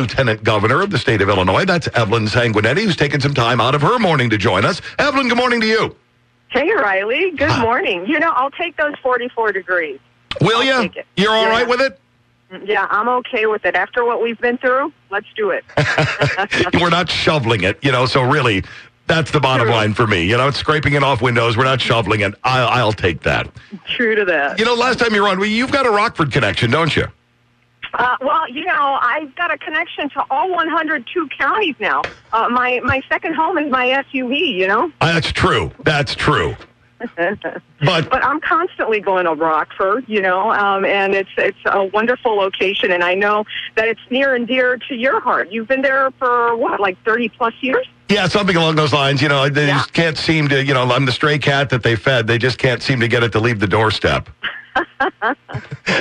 Lieutenant Governor of the state of Illinois. That's Evelyn Sanguinetti, who's taken some time out of her morning to join us. Evelyn, good morning to you. Hey, Riley. Good morning. You know, I'll take those 44 degrees. Will you? You're all Yeah. right with it? Yeah, I'm okay with it. After what we've been through, let's do it. We're not shoveling it, you know, so really, that's the bottom True. line for me. You know, it's scraping it off windows. We're not shoveling it. I, I'll take that. True to that. You know, last time you were on, well, you've got a Rockford connection, don't you? Uh, well, you know, I've got a connection to all 102 counties now. Uh, my my second home is my SUV. You know, Uh, That's true. That's true. But but I'm constantly going to Rockford. You know, um, and it's it's a wonderful location, and I know that it's near and dear to your heart. You've been there for what, like 30 plus years? yeah, something along those lines. You know, they Yeah. just can't seem to, you know, I'm the stray cat that they fed. They just can't seem to get it to leave the doorstep.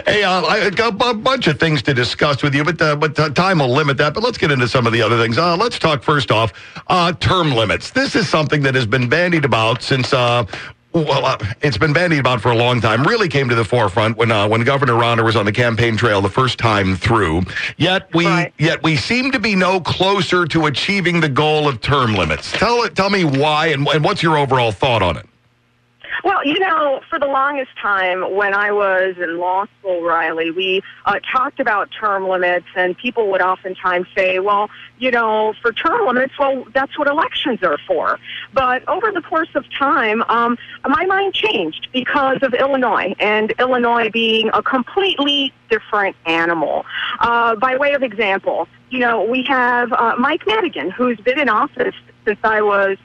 Hey, uh, I got a bunch of things to discuss with you, but uh, but uh, time will limit that. But let's get into some of the other things. Uh, let's talk first off uh, term limits. This is something that has been bandied about since. Uh, well, uh, it's been bandied about for a long time. Really came to the forefront when uh, when Governor Rauner was on the campaign trail the first time through. Yet we Right. yet we seem to be no closer to achieving the goal of term limits. Tell it. Tell me why and, and what's your overall thought on it. Well, you know, for the longest time when I was in law school, Riley, we uh, talked about term limits, and people would oftentimes say, well, you know, for term limits, well, that's what elections are for. But over the course of time, um, my mind changed because of Illinois, and Illinois being a completely different animal. Uh, by way of example, you know, we have uh, Mike Madigan, who's been in office since I was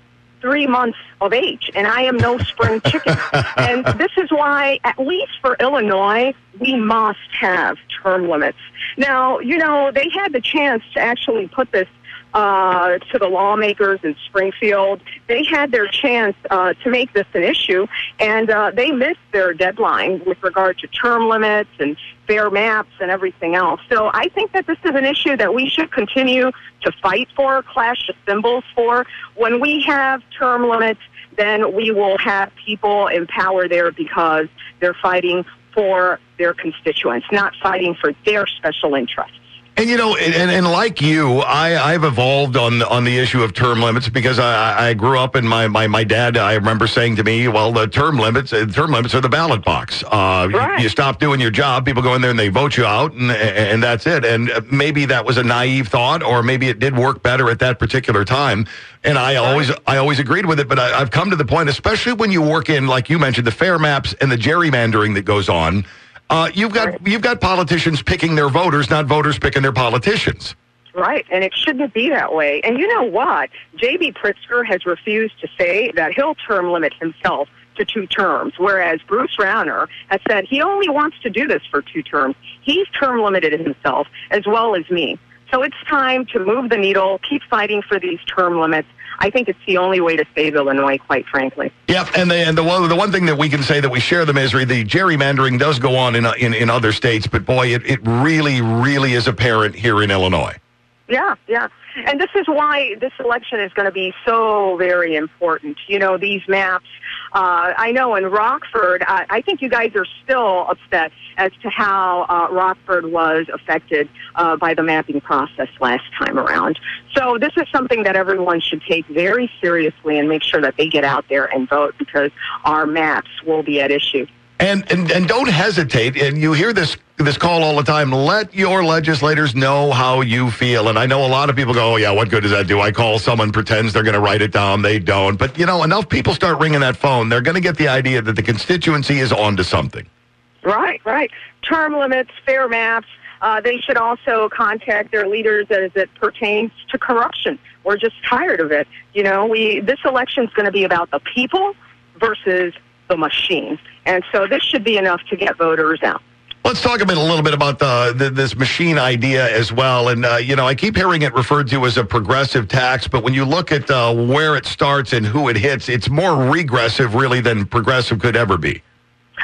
three months of age, and I am no spring chicken. and this is why, at least for Illinois, we must have term limits. Now, you know, they had the chance to actually put this uh, to the lawmakers in Springfield. They had their chance uh, to make this an issue, and uh, they missed their deadline with regard to term limits and fair maps and everything else. So I think that this is an issue that we should continue to fight for, clash the cymbals for. When we have term limits, then we will have people in power there because they're fighting for their constituents, not fighting for their special interests. And you know, and, and like you, I, I've evolved on on the issue of term limits because I, I grew up and my, my my dad. I remember saying to me, "Well, the term limits, uh, term limits are the ballot box. Uh, you- Right. you, stop doing your job, people go in there and they vote you out, and and that's it. And maybe that was a naive thought, or maybe it did work better at that particular time. And I always I always agreed with it, but I, I've come to the point, especially when you work in, like you mentioned, the fair maps and the gerrymandering that goes on. Uh, you've got you've got politicians picking their voters, not voters picking their politicians. Right, and it shouldn't be that way. And you know what? J.B. Pritzker has refused to say that he'll term limit himself to two terms, whereas Bruce Rauner has said he only wants to do this for two terms. He's term limited himself as well as me. So it's time to move the needle, keep fighting for these term limits. I think it's the only way to save Illinois, quite frankly. Yep, and the and the one the one thing that we can say that we share the misery, the gerrymandering does go on in uh, in, in other states, but boy, it, it really really is apparent here in Illinois. Yeah, yeah. And this is why this election is going to be so very important. You know, these maps. Uh, I know in Rockford, I, think you guys are still upset as to how uh, Rockford was affected uh, by the mapping process last time around. So this is something that everyone should take very seriously and make sure that they get out there and vote because our maps will be at issue. And, and and don't hesitate. And you hear this this call all the time. Let your legislators know how you feel. And I know a lot of people go, "Oh yeah, what good does that do?" I call someone pretends they're going to write it down. They don't. But you know, enough people start ringing that phone. They're going to get the idea that the constituency is onto something. Right, right. Term limits, fair maps. Uh, they should also contact their leaders as it pertains to corruption. We're just tired of it. You know, we this election's going to be about the people versus the machine, and so this should be enough to get voters out. Let's talk a bit, a little bit about the, the this machine idea as well. And uh, you know, I keep hearing it referred to as a progressive tax, but when you look at uh, where it starts and who it hits, it's more regressive, really, than progressive could ever be.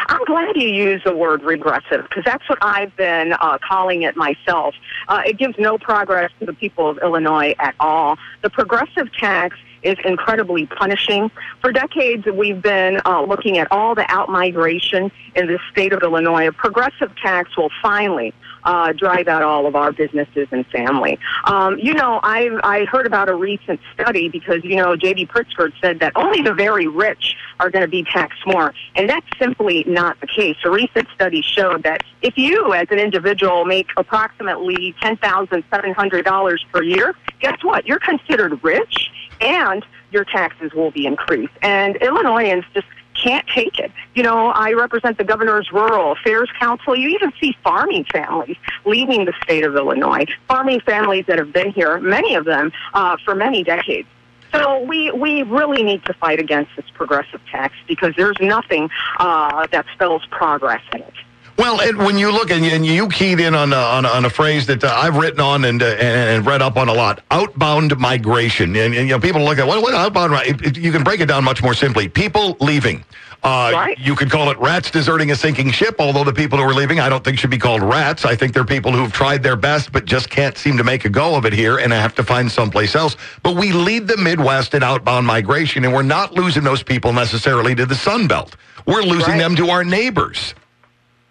I'm glad you use the word regressive because that's what I've been uh, calling it myself. Uh, it gives no progress to the people of Illinois at all. The progressive tax is incredibly punishing. For decades, we've been uh, looking at all the outmigration in the state of Illinois. A progressive tax will finally, uh, drive out all of our businesses and family. Um, you know, I I heard about a recent study because you know J.B. Pritzker said that only the very rich are going to be taxed more, and that's simply not the case. A recent study showed that if you, as an individual, make approximately ten thousand seven hundred dollars per year, guess what? You're considered rich, and your taxes will be increased. And Illinoisans just can't take it. You know, I represent the Governor's Rural Affairs Council. You even see farming families leaving the state of Illinois, farming families that have been here, many of them, uh, for many decades. So we, we really need to fight against this progressive tax because there's nothing uh, that spells progress in it. Well, and when you look and you, and you keyed in on a, on on a phrase that uh, I've written on and, uh, and read up on a lot, outbound migration, and, and you know people look at what, what outbound. It, it, you can break it down much more simply: people leaving. Uh, Right. You could call it rats deserting a sinking ship, although the people who are leaving, I don't think should be called rats. I think they're people who've tried their best but just can't seem to make a go of it here and have to find someplace else. But we lead the Midwest in outbound migration, and we're not losing those people necessarily to the Sun Belt. We're losing Right. them to our neighbors.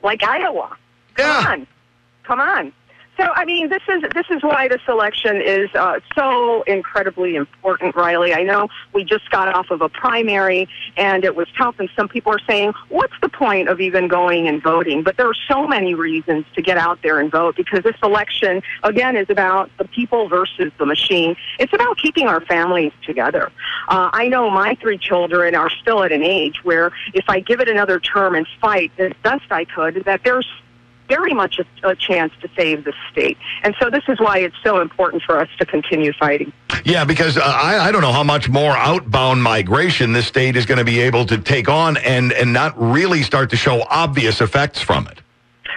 Like Iowa. Come Yeah. on, come on. So I mean, this is this is why this election is uh, so incredibly important, Riley. I know we just got off of a primary, and it was tough, and some people are saying, "What's the point of even going and voting?" But there are so many reasons to get out there and vote because this election, again, is about the people versus the machine. It's about keeping our families together. Uh, I know my three children are still at an age where if I give it another term and fight as best I could, that there's very much a, a chance to save the state. And so this is why it's so important for us to continue fighting. Yeah, because uh, I, I don't know how much more outbound migration this state is going to be able to take on and, and not really start to show obvious effects from it.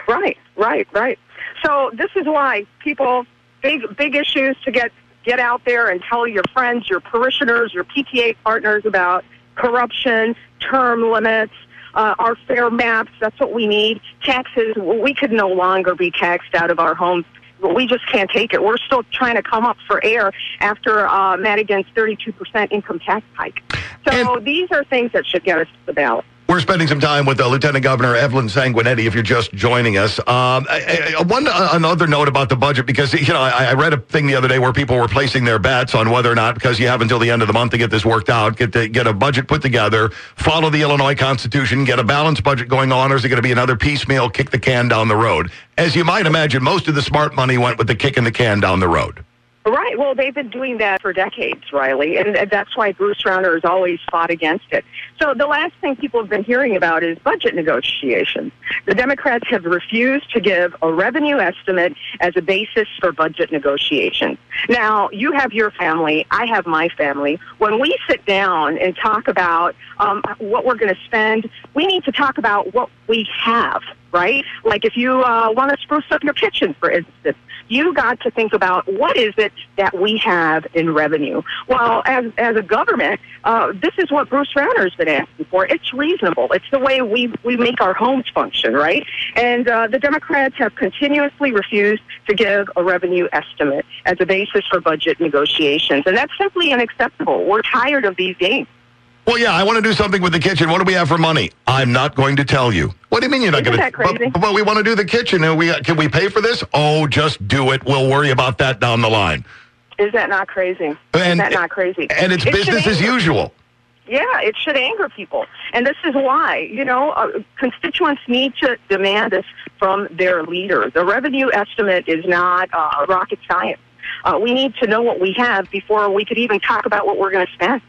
Right, right, right. So this is why people big big issues to get get out there and tell your friends, your parishioners, your PTA partners about corruption, term limits, uh, our fair maps. That's what we need. Taxes. We could no longer be taxed out of our homes. We just can't take it. We're still trying to come up for air after uh, Madigan's 32% income tax hike. So these are things that should get us to the ballot. We're spending some time with uh, Lieutenant Governor Evelyn Sanguinetti. If you're just joining us, um, I, I, one uh, another note about the budget because you know I, I read a thing the other day where people were placing their bets on whether or not because you have until the end of the month to get this worked out, get the, get a budget put together, follow the Illinois Constitution, get a balanced budget going on, or is it going to be another piecemeal kick the can down the road? As you might imagine, most of the smart money went with the kicking the can down the road. Right. Well, they've been doing that for decades, Riley, and and that's why Bruce Rauner has always fought against it. So the last thing people have been hearing about is budget negotiations. The Democrats have refused to give a revenue estimate as a basis for budget negotiations. Now, you have your family, I have my family. When we sit down and talk about um, what we're going to spend, we need to talk about what we have, right? Like if you uh, want to spruce up your kitchen, for instance, you got to think about what is it that we have in revenue. Well, as as a government, uh, this is what Bruce Rauner has been asking for. It's reasonable. It's the way we we make our homes function, right? And uh, the Democrats have continuously refused to give a revenue estimate as a basis for budget negotiations, and that's simply unacceptable. We're tired of these games. Well, yeah, I want to do something with the kitchen. What do we have for money? I'm not going to tell you. What do you mean you're not going that crazy? But, but we want to do the kitchen. And we can we pay for this? Oh, just do it. We'll worry about that down the line. Is that not crazy? Is And- that not crazy? And it's It should business as usual. Yeah, it should anger people. And this is why, you know, uh, constituents need to demand this from their leader. The revenue estimate is not uh, rocket science. Uh, we need to know what we have before we could even talk about what we're going to spend.